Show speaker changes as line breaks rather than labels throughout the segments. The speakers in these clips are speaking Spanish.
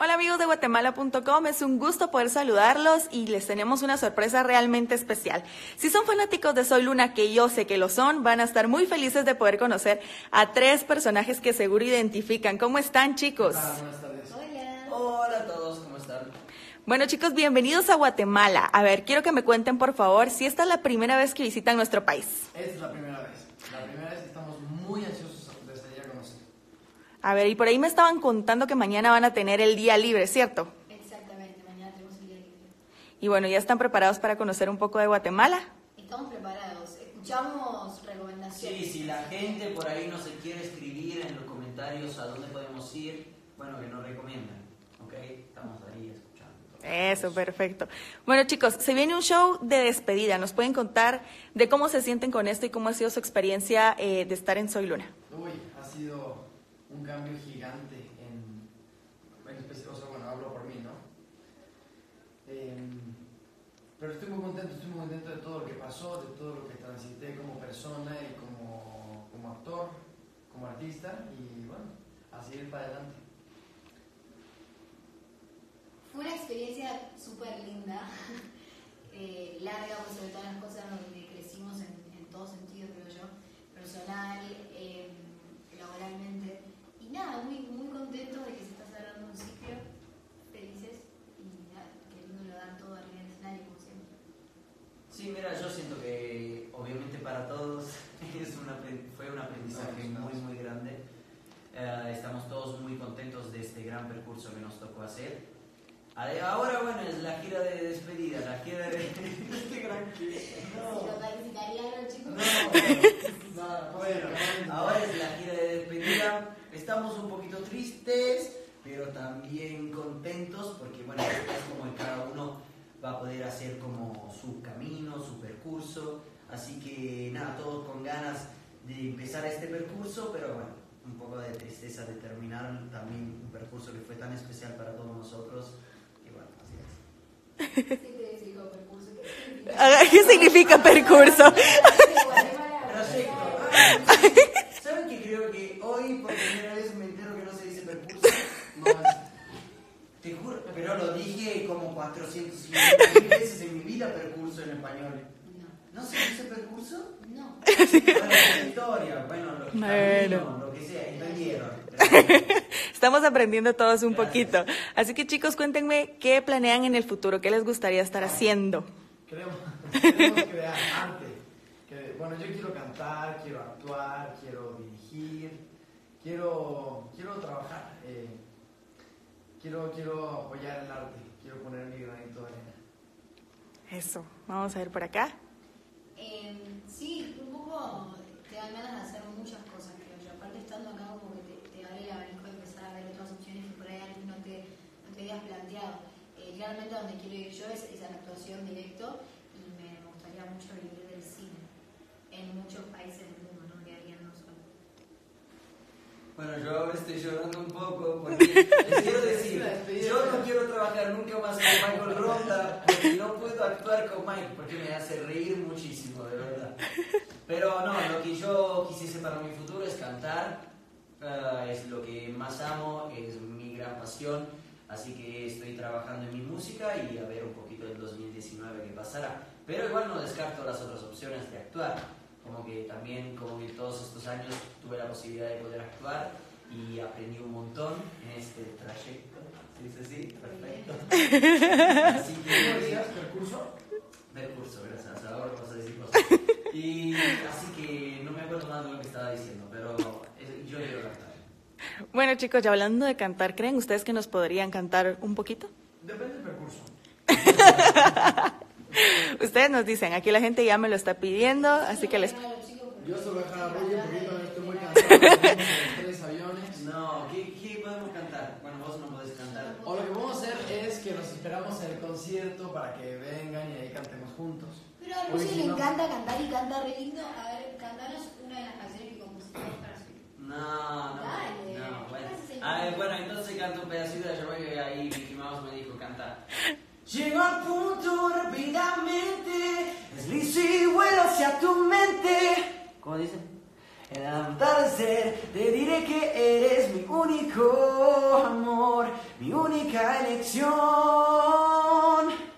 Hola amigos de Guatemala.com, es un gusto poder saludarlos y les tenemos una sorpresa realmente especial. Si son fanáticos de Soy Luna, que yo sé que lo son, van a estar muy felices de poder conocer a tres personajes que seguro identifican. ¿Cómo están chicos?
buenas tardes.
Hola.
Hola a todos, ¿cómo están?
Bueno chicos, bienvenidos a Guatemala. A ver, quiero que me cuenten por favor si esta es la primera vez que visitan nuestro país.
Es la primera vez. La primera vez que estamos muy ansiosos de salir a conocer.
A ver, y por ahí me estaban contando que mañana van a tener el día libre, ¿cierto?
Exactamente, mañana tenemos el día libre.
Y bueno, ¿ya están preparados para conocer un poco de Guatemala?
Estamos preparados, escuchamos recomendaciones.
Sí, si la gente por ahí nos quiere escribir en los comentarios a dónde podemos ir, bueno, que nos recomiendan, ¿ok? Estamos ahí escuchando.
Eso, perfecto. Bueno chicos, se viene un show de despedida. ¿Nos pueden contar de cómo se sienten con esto y cómo ha sido su experiencia eh, de estar en Soy Luna?
Uy, ha sido un cambio gigante en, o sea, bueno, hablo por mí, ¿no? Em, pero estoy muy contento, estoy muy contento de todo lo que pasó, de todo lo que transité como persona y como, como actor, como artista y bueno, a seguir para adelante.
Fue una experiencia súper linda, eh, larga, pues sobre todas las cosas donde crecimos en, en todo sentido, creo yo, personal, eh, laboralmente. Y nada, muy, muy contentos de que se está cerrando un ciclo, felices y nada, queriendo dar todo arriba del escenario, como siempre.
Sí, mira, yo siento que obviamente para todos es un apren- fue un aprendizaje muy, muy grande. Eh, estamos todos muy contentos de este gran percurso que nos tocó hacer. Ahora, bueno, es la gira de despedida, la gira de... este gran
chicos.
No, nada, bueno,
Ahora es la gira de despedida. Estamos un poquito tristes, pero también contentos porque, bueno, es como que cada uno va a poder hacer como su camino, su percurso. Así que, nada, todos con ganas de empezar este percurso, pero bueno, un poco de tristeza de terminar también un percurso que fue tan especial para todos nosotros. Y bueno, así es.
¿Qué
Ah, ¿Qué significa percurso?
¿Saben que creo que hoy por primera vez me entero que no se dice percurso?
es-
Te juro, pero lo dije como 450 mil veces en mi vida percurso en español.
No,
¿No se dice percurso?
no.
Bueno, la historia, bueno, lo que,
Bueno.
camino, lo que sea, entendieron.
Estamos aprendiendo todos un poquito. Así que chicos, cuéntenme qué planean en el futuro, qué les gustaría estar haciendo.
Queremos, queremos crear arte. Que, bueno, yo quiero cantar, quiero actuar, quiero dirigir, quiero, quiero trabajar. eh, quiero, quiero apoyar el arte, quiero poner mi granito de arena.
Eso, vamos a ver por acá.
Eh, sí, un poco te dan ganas de hacer muchas cosas, creo yo. Aparte, estando acá, como que te, te abre el abanico de empezar a ver otras opciones que por ahí antes no te, no te habías planteado. Eh, realmente, donde quiero ir yo es, a la actuación directo y me gustaría mucho vivir del cine en muchos países del mundo, no quedaría no solo.
Bueno, yo ahora estoy llorando un poco porque les quiero decir, yo no quiero trabajar nunca más con Michael Ronda porque no puedo actuar con Mike porque me hace reír muchísimo, de verdad. Pero no, lo que yo quisiese para mi futuro es cantar, eh, es lo que más amo, es mi gran pasión, así que estoy trabajando en mi música y a ver un poquito del 2019 qué pasará. Pero igual no descarto las otras opciones de actuar como que también como que todos estos años tuve la posibilidad de poder actuar y aprendí un montón en este trayecto. ¿Se dice así? Perfecto. Así
¿Cómo
que
decías, percurso?
percurso, gracias. Ahora vas a decir cosas. Y así que no me acuerdo más de lo que estaba diciendo, pero yo quiero cantar.
Bueno chicos, ya hablando de cantar, ¿creen ustedes que nos podrían cantar un poquito?
Depende del percurso.
Ustedes nos dicen, aquí la gente ya me lo está pidiendo, así que les...
Yo solo voy a dejar a Roger porque yo también estoy muy cansado los tres aviones.
No, ¿qué, qué podemos cantar? Bueno, vos no podés cantar.
O lo que vamos a hacer es que nos esperamos en el concierto para que vengan y ahí cantemos juntos.
Pero a Lucy
si
le
no-
encanta cantar y canta re lindo. A ver, cantanos una de las canciones que compusiste para su.
No, no,
Dale.
no, bueno.
¿Qué haces,
A ver, bueno, entonces canto un pedacito de yo que ahí Mickey Mouse me dijo cantar. Llego al punto rápidamente, deslizo y vuelo hacia tu mente. ¿Cómo dice? En el atardecer te diré que eres mi único amor, mi única elección.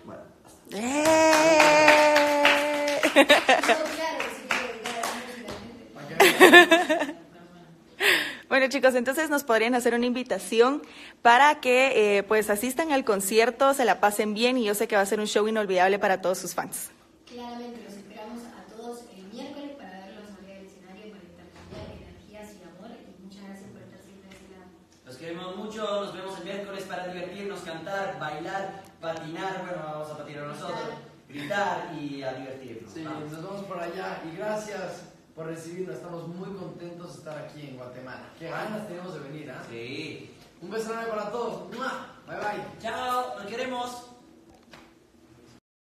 Bueno, hasta. ¡Eh! chicos, entonces nos podrían hacer una invitación para que eh, pues asistan al concierto, se la pasen bien y yo sé que va a ser un show inolvidable para todos sus fans.
Claramente los esperamos a todos el miércoles para verlos arriba del escenario, para intercambiar energías y amor. Y muchas gracias por estar siempre ese lado.
Los queremos mucho, nos vemos el miércoles para divertirnos, cantar, bailar, patinar, bueno, vamos a patinar nosotros, gritar y a divertirnos.
Sí,
Vamos.
nos vemos por allá y gracias por recibirnos. Estamos muy contentos de estar aquí en Guatemala. Qué ganas tenemos de venir, ¿ah?
Sí.
Un beso enorme para todos. ¡Mua! Bye bye.
Chao, nos queremos.